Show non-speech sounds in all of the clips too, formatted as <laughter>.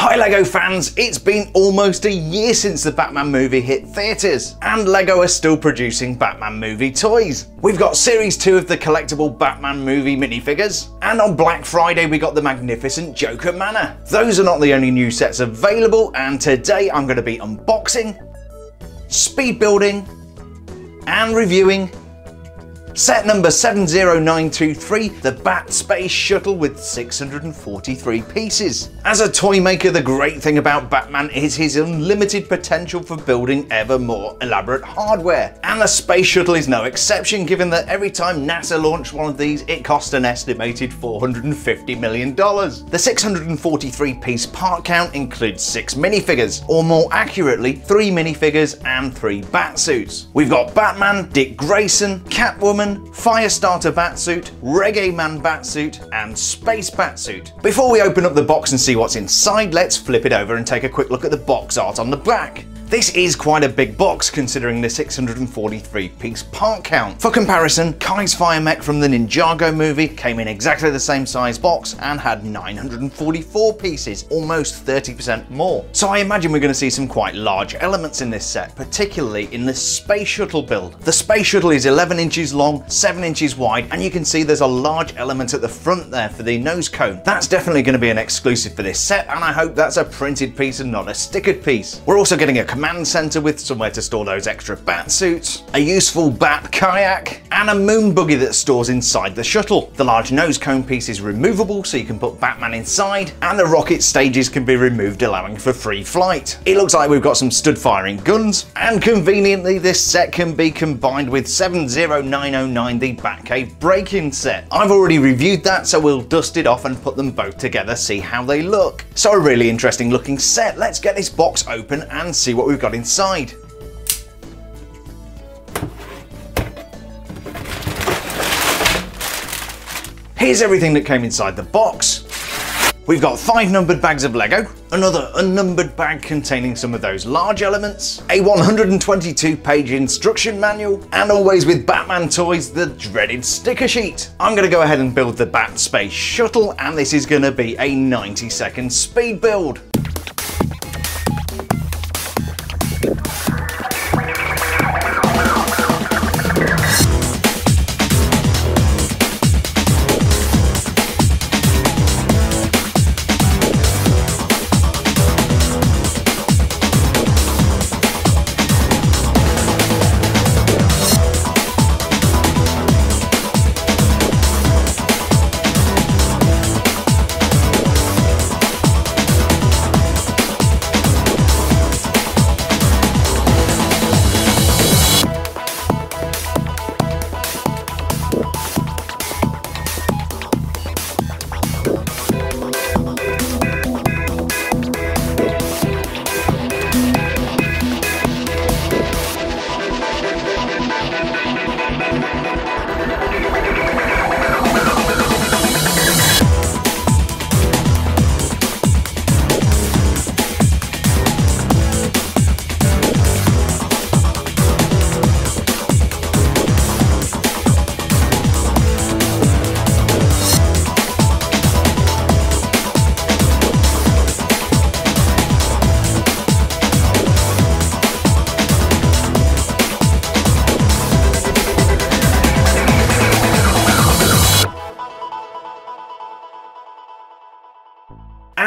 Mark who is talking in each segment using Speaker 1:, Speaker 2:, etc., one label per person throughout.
Speaker 1: Hi LEGO fans, it's been almost a year since the Batman movie hit theatres, and LEGO are still producing Batman movie toys. We've got Series 2 of the collectible Batman movie minifigures, and on Black Friday we got the magnificent Joker Manor. Those are not the only new sets available, and today I'm going to be unboxing, speed building, and reviewing Set number 70923, the Bat Space Shuttle with 643 pieces. As a toy maker, the great thing about Batman is his unlimited potential for building ever more elaborate hardware. And the Space Shuttle is no exception, given that every time NASA launched one of these, it cost an estimated $450 million. The 643 piece part count includes six minifigures, or more accurately, three minifigures and three bat suits. We've got Batman, Dick Grayson, Catwoman, Firestarter Batsuit, Reggae Man Batsuit, and Space Batsuit. Before we open up the box and see what's inside, let's flip it over and take a quick look at the box art on the back. This is quite a big box considering the 643 piece part count. For comparison, Kai's Fire Mech from the Ninjago movie came in exactly the same size box and had 944 pieces, almost 30% more. So I imagine we're going to see some quite large elements in this set, particularly in the Space Shuttle build. The Space Shuttle is 11 inches long, 7 inches wide, and you can see there's a large element at the front there for the nose cone. That's definitely going to be an exclusive for this set, and I hope that's a printed piece and not a stickered piece. We're also getting a command center with somewhere to store those extra bat suits, a useful bat kayak, and a moon buggy that stores inside the shuttle. The large nose cone piece is removable so you can put Batman inside, and the rocket stages can be removed allowing for free flight. It looks like we've got some stud firing guns, and conveniently this set can be combined with 70909 the Batcave break-in set. I've already reviewed that so we'll dust it off and put them both together, see how they look. So a really interesting looking set. Let's get this box open and see what we've got inside. Here's everything that came inside the box. We've got five numbered bags of Lego, another unnumbered bag containing some of those large elements, a 122 page instruction manual, and always with Batman toys, the dreaded sticker sheet. I'm going to go ahead and build the Bat Space Shuttle, and this is going to be a 90 second speed build.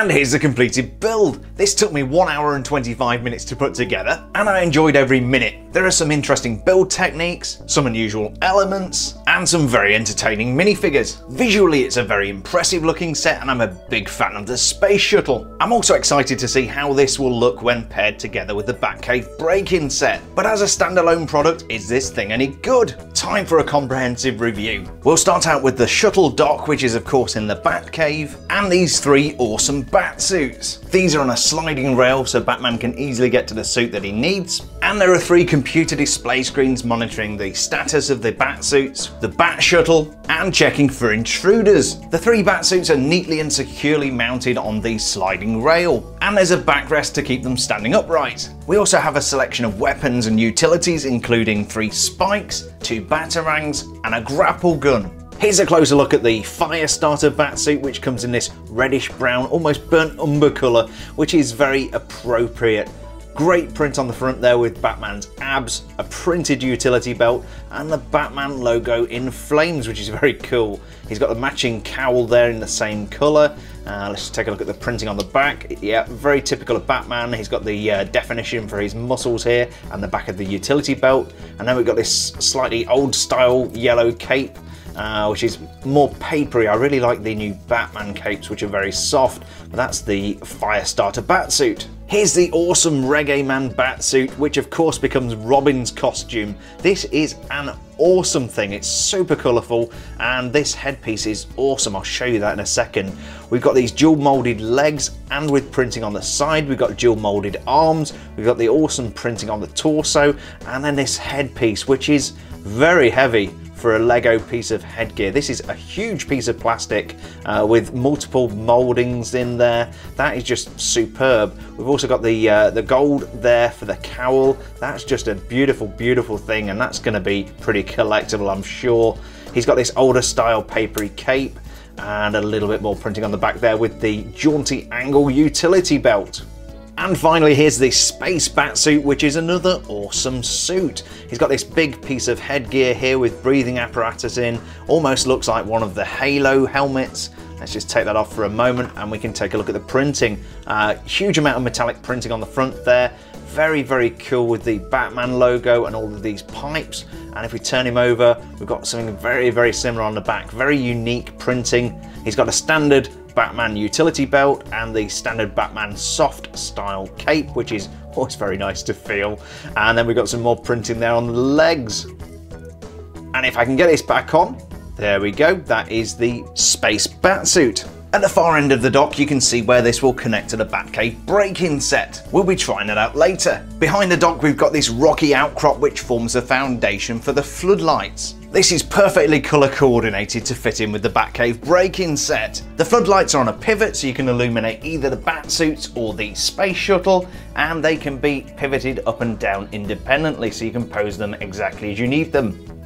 Speaker 1: And here's the completed build. This took me 1 hour and 25 minutes to put together, and I enjoyed every minute. There are some interesting build techniques, some unusual elements, and some very entertaining minifigures. Visually it's a very impressive looking set and I'm a big fan of the space shuttle. I'm also excited to see how this will look when paired together with the Batcave break-in set. But as a standalone product, is this thing any good? Time for a comprehensive review. We'll start out with the shuttle dock, which is of course in the Batcave, and these three awesome bat suits. These are on a sliding rail so Batman can easily get to the suit that he needs. And there are three computer display screens monitoring the status of the bat suits, the bat shuttle, and checking for intruders. The three bat suits are neatly and securely mounted on the sliding rail, and there's a backrest to keep them standing upright. We also have a selection of weapons and utilities including three spikes, two batarangs, and a grapple gun. Here's a closer look at the Firestarter batsuit, which comes in this reddish brown, almost burnt umber colour, which is very appropriate. Great print on the front there with Batman's abs, a printed utility belt, and the Batman logo in flames, which is very cool. He's got the matching cowl there in the same colour. Uh, let's take a look at the printing on the back. Yeah, very typical of Batman. He's got the uh, definition for his muscles here and the back of the utility belt. And then we've got this slightly old style yellow cape uh, which is more papery. I really like the new Batman capes, which are very soft, but that's the Firestarter Batsuit. Here's the awesome Reggae Man Batsuit, which of course becomes Robin's costume. This is an awesome thing. It's super colourful and this headpiece is awesome. I'll show you that in a second. We've got these dual moulded legs and with printing on the side. We've got dual moulded arms. We've got the awesome printing on the torso and then this headpiece, which is very heavy for a Lego piece of headgear. This is a huge piece of plastic uh, with multiple mouldings in there. That is just superb. We've also got the, uh, the gold there for the cowl. That's just a beautiful, beautiful thing and that's gonna be pretty collectible, I'm sure. He's got this older style papery cape and a little bit more printing on the back there with the jaunty angle utility belt. And finally, here's the Space Batsuit, which is another awesome suit. He's got this big piece of headgear here with breathing apparatus in, almost looks like one of the Halo helmets. Let's just take that off for a moment and we can take a look at the printing. Uh, huge amount of metallic printing on the front there. Very, very cool with the Batman logo and all of these pipes. And if we turn him over, we've got something very, very similar on the back. Very unique printing. He's got a standard Batman utility belt and the standard Batman soft style cape, which is always very nice to feel. And then we've got some more printing there on the legs. And if I can get this back on, there we go, that is the Space Batsuit. At the far end of the dock, you can see where this will connect to the Batcave break-in set. We'll be trying it out later. Behind the dock, we've got this rocky outcrop which forms the foundation for the floodlights. This is perfectly colour coordinated to fit in with the Batcave break-in set. The floodlights are on a pivot so you can illuminate either the Batsuits or the Space Shuttle and they can be pivoted up and down independently so you can pose them exactly as you need them.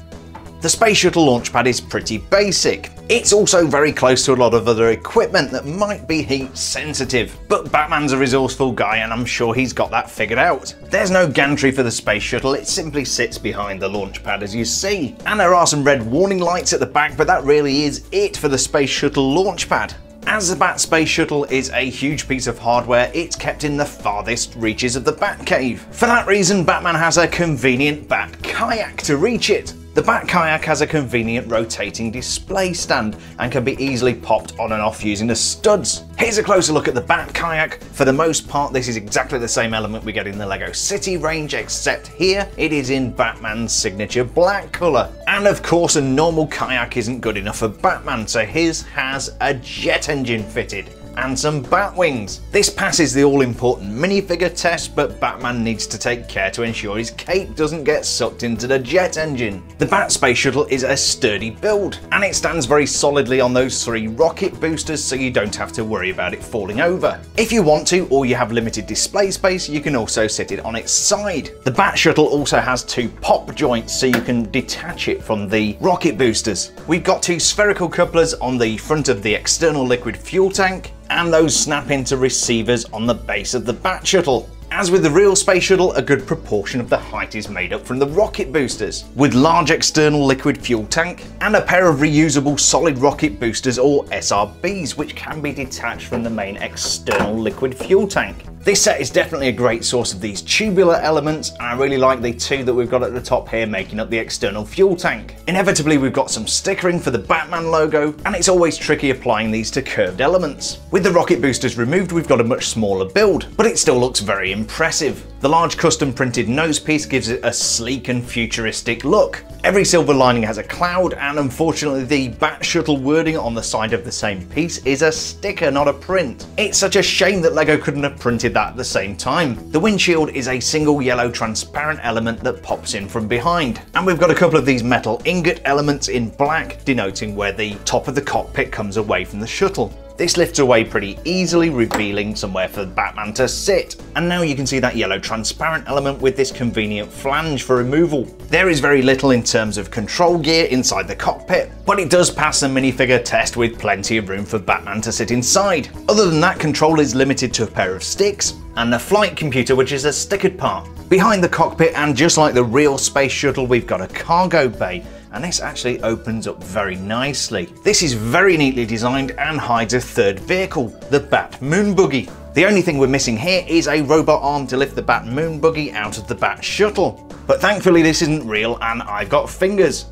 Speaker 1: The Space Shuttle launchpad is pretty basic. It's also very close to a lot of other equipment that might be heat sensitive, but Batman's a resourceful guy and I'm sure he's got that figured out. There's no gantry for the Space Shuttle, it simply sits behind the launchpad as you see. And there are some red warning lights at the back, but that really is it for the Space Shuttle launchpad. As the Bat Space Shuttle is a huge piece of hardware, it's kept in the farthest reaches of the Batcave. For that reason, Batman has a convenient Bat Kayak to reach it. The Bat Kayak has a convenient rotating display stand and can be easily popped on and off using the studs. Here's a closer look at the Bat Kayak. For the most part, this is exactly the same element we get in the LEGO City range, except here it is in Batman's signature black colour. And of course, a normal kayak isn't good enough for Batman, so his has a jet engine fitted and some bat wings. This passes the all-important minifigure test, but Batman needs to take care to ensure his cape doesn't get sucked into the jet engine. The Bat Space Shuttle is a sturdy build, and it stands very solidly on those three rocket boosters so you don't have to worry about it falling over. If you want to, or you have limited display space, you can also sit it on its side. The Bat Shuttle also has two pop joints so you can detach it from the rocket boosters. We've got two spherical couplers on the front of the external liquid fuel tank, and those snap into receivers on the base of the Bat Shuttle. As with the real Space Shuttle, a good proportion of the height is made up from the rocket boosters, with large external liquid fuel tank and a pair of reusable solid rocket boosters or SRBs which can be detached from the main external liquid fuel tank. This set is definitely a great source of these tubular elements, and I really like the two that we've got at the top here making up the external fuel tank. Inevitably we've got some stickering for the Batman logo, and it's always tricky applying these to curved elements. With the rocket boosters removed we've got a much smaller build, but it still looks very impressive. The large custom printed nose piece gives it a sleek and futuristic look. Every silver lining has a cloud, and unfortunately the Bat Shuttle wording on the side of the same piece is a sticker, not a print. It's such a shame that LEGO couldn't have printed that at the same time. The windshield is a single yellow transparent element that pops in from behind. And we've got a couple of these metal ingot elements in black, denoting where the top of the cockpit comes away from the shuttle. This lifts away pretty easily, revealing somewhere for Batman to sit. And now you can see that yellow transparent element with this convenient flange for removal. There is very little in terms of control gear inside the cockpit, but it does pass the minifigure test with plenty of room for Batman to sit inside. Other than that, control is limited to a pair of sticks, and the flight computer which is a stickered part. Behind the cockpit and just like the real space shuttle we've got a cargo bay and this actually opens up very nicely. This is very neatly designed and hides a third vehicle, the Bat Moon Buggy. The only thing we're missing here is a robot arm to lift the Bat Moon Buggy out of the Bat Shuttle. But thankfully this isn't real and I've got fingers.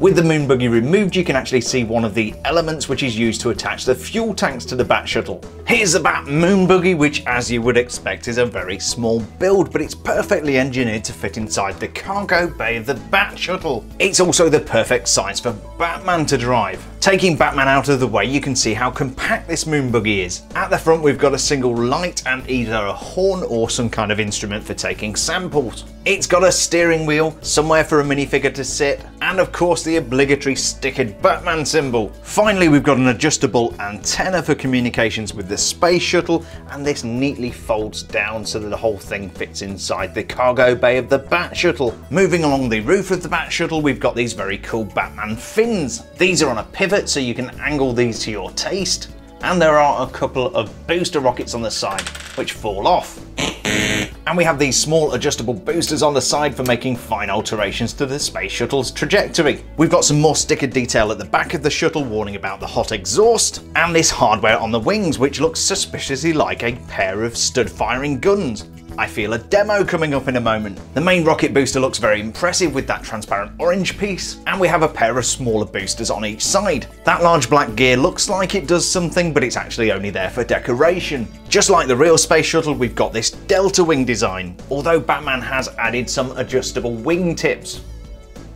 Speaker 1: With the moon buggy removed, you can actually see one of the elements which is used to attach the fuel tanks to the Bat Shuttle. Here's the Bat Moon Buggy, which as you would expect is a very small build, but it's perfectly engineered to fit inside the cargo bay of the Bat Shuttle. It's also the perfect size for Batman to drive. Taking Batman out of the way, you can see how compact this moon buggy is. At the front, we've got a single light and either a horn or some kind of instrument for taking samples. It's got a steering wheel, somewhere for a minifigure to sit, and of course the obligatory stickered Batman symbol. Finally, we've got an adjustable antenna for communications with the space shuttle, and this neatly folds down so that the whole thing fits inside the cargo bay of the Bat Shuttle. Moving along the roof of the Bat Shuttle, we've got these very cool Batman fins. These are on a pivot pivot so you can angle these to your taste. And there are a couple of booster rockets on the side, which fall off. and we have these small adjustable boosters on the side for making fine alterations to the space shuttle's trajectory. We've got some more sticker detail at the back of the shuttle warning about the hot exhaust, and this hardware on the wings which looks suspiciously like a pair of stud firing guns. I feel a demo coming up in a moment. The main rocket booster looks very impressive with that transparent orange piece, and we have a pair of smaller boosters on each side. That large black gear looks like it does something, but it's actually only there for decoration. Just like the real space shuttle, we've got this delta wing design, although Batman has added some adjustable wing tips.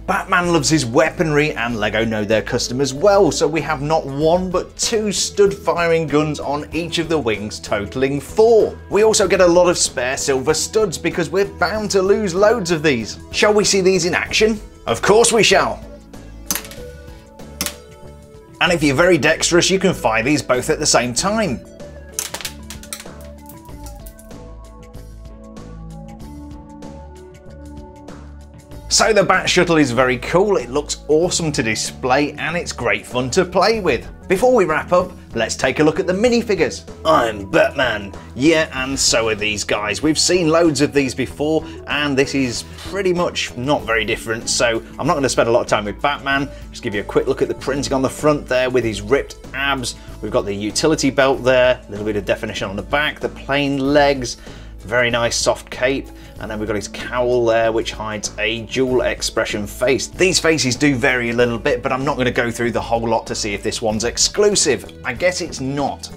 Speaker 1: Batman loves his weaponry and LEGO know their customers well, so we have not one but two stud firing guns on each of the wings, totaling four. We also get a lot of spare silver studs because we're bound to lose loads of these. Shall we see these in action? Of course we shall. And if you're very dexterous, you can fire these both at the same time. So the Bat Shuttle is very cool, it looks awesome to display and it's great fun to play with. Before we wrap up, let's take a look at the minifigures. I'm Batman. Yeah, and so are these guys. We've seen loads of these before and this is pretty much not very different, so I'm not going to spend a lot of time with Batman. Just give you a quick look at the printing on the front there with his ripped abs. We've got the utility belt there, a little bit of definition on the back, the plain legs, very nice soft cape, and then we've got his cowl there, which hides a dual expression face. These faces do vary a little bit, but I'm not going to go through the whole lot to see if this one's exclusive. I guess it's not.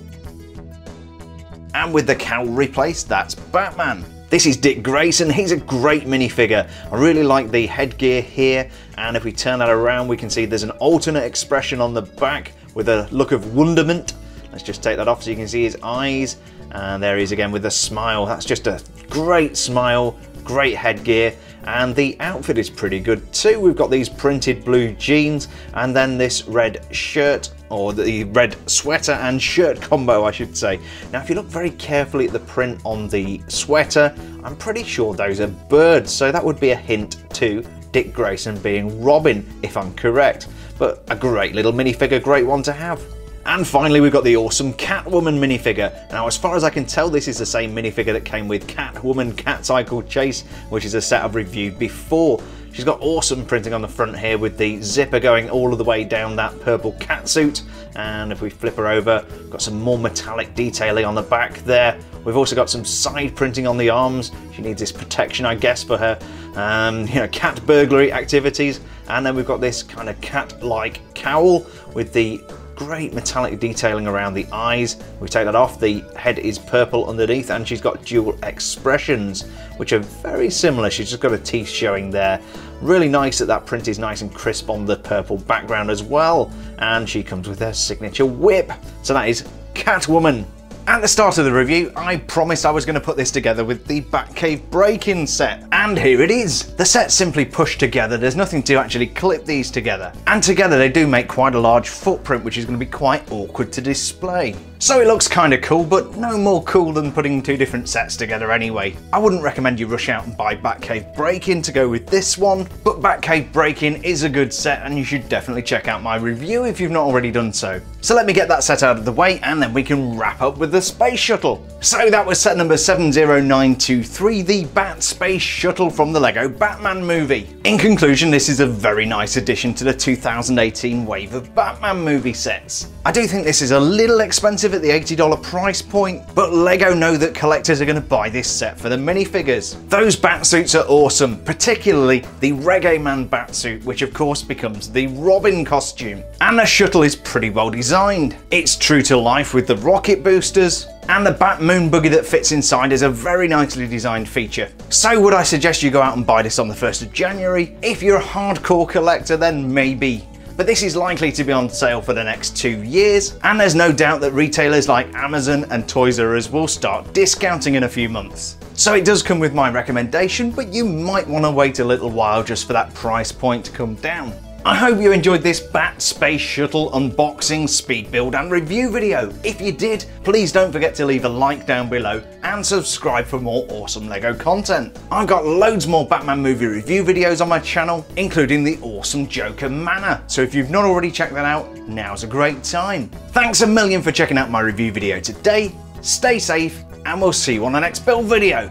Speaker 1: And with the cowl replaced, that's Batman. This is Dick Grayson, he's a great minifigure. I really like the headgear here, and if we turn that around, we can see there's an alternate expression on the back with a look of wonderment. Let's just take that off so you can see his eyes and there he is again with a smile. That's just a great smile, great headgear, and the outfit is pretty good too. We've got these printed blue jeans and then this red shirt or the red sweater and shirt combo I should say. Now if you look very carefully at the print on the sweater, I'm pretty sure those are birds, so that would be a hint to Dick Grayson being Robin if I'm correct. But a great little minifigure, great one to have. And finally we've got the awesome Catwoman minifigure. Now as far as I can tell this is the same minifigure that came with Catwoman Catcycle Chase which is a set I've reviewed before. She's got awesome printing on the front here with the zipper going all of the way down that purple catsuit. And if we flip her over, got some more metallic detailing on the back there. We've also got some side printing on the arms. She needs this protection, I guess, for her um, <laughs> you know, cat burglary activities. And then we've got this kind of cat-like cowl with the great metallic detailing around the eyes. We take that off, the head is purple underneath and she's got dual expressions, which are very similar. She's just got her teeth showing there. Really nice that that print is nice and crisp on the purple background as well. And she comes with her signature whip. So that is Catwoman. At the start of the review, I promised I was going to put this together with the Batcave break-in set, and here it is. The set's simply pushed together, there's nothing to actually clip these together. And together they do make quite a large footprint, which is going to be quite awkward to display. So it looks kind of cool, but no more cool than putting two different sets together anyway. I wouldn't recommend you rush out and buy Batcave Break-In to go with this one, but Batcave Break-In is a good set and you should definitely check out my review if you've not already done so. So let me get that set out of the way and then we can wrap up with the Space Shuttle. So that was set number 70923, the Bat Space Shuttle from the LEGO Batman movie. In conclusion, this is a very nice addition to the 2018 wave of Batman movie sets. I do think this is a little expensive at the $80 price point, but LEGO know that collectors are going to buy this set for the minifigures. Those batsuits are awesome, particularly the Reggae Man batsuit, which of course becomes the Robin costume. And the shuttle is pretty well designed. It's true to life with the rocket boosters, and the Bat Moon buggy that fits inside is a very nicely designed feature. So would I suggest you go out and buy this on the 1st of January? If you're a hardcore collector then maybe but this is likely to be on sale for the next two years, and there's no doubt that retailers like Amazon and Toys R Us will start discounting in a few months. So it does come with my recommendation, but you might want to wait a little while just for that price point to come down. I hope you enjoyed this Bat Space Shuttle unboxing, speed build and review video. If you did, please don't forget to leave a like down below and subscribe for more awesome LEGO content. I've got loads more Batman movie review videos on my channel, including the awesome Joker Manor, so if you've not already checked that out, now's a great time. Thanks a million for checking out my review video today, stay safe, and we'll see you on the next build video.